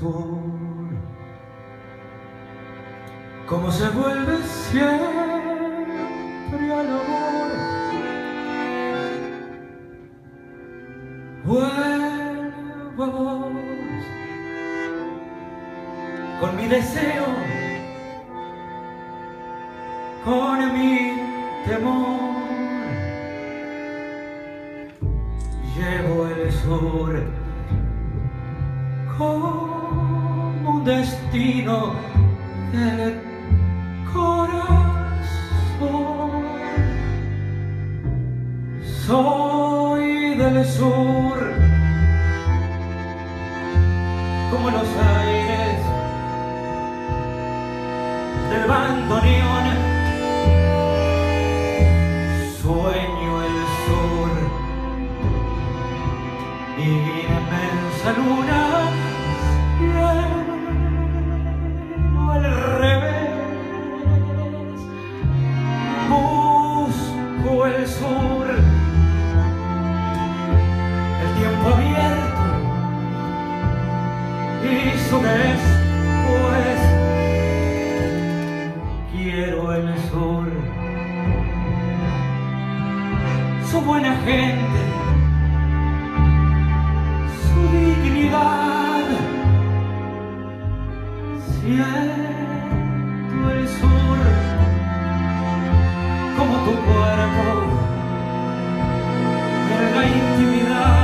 Como se vuelve siempre al amor. Vuelvo a vos, con mi deseo, con mi temor. Llevo el sur como un destino del corazón. Soy del sur, como los aires del bandoneón. Sueño el sur y inmensa luna después quiero el sur su buena gente su dignidad. Siento el sur como tu cuerpo en la intimidad.